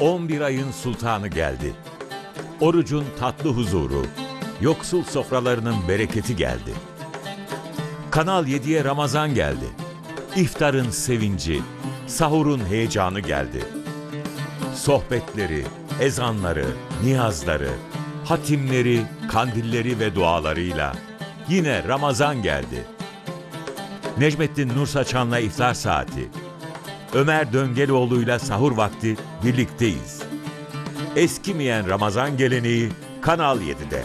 11 ayın sultanı geldi. Orucun tatlı huzuru, yoksul sofralarının bereketi geldi. Kanal 7'ye Ramazan geldi. İftarın sevinci, sahurun heyecanı geldi. Sohbetleri, ezanları, niyazları, hatimleri, kandilleri ve dualarıyla yine Ramazan geldi. Necmettin Nursaçan'la iftar saati. Ömer Döngeloğlu'yla sahur vakti birlikteyiz. Eskimeyen Ramazan geleneği Kanal 7'de.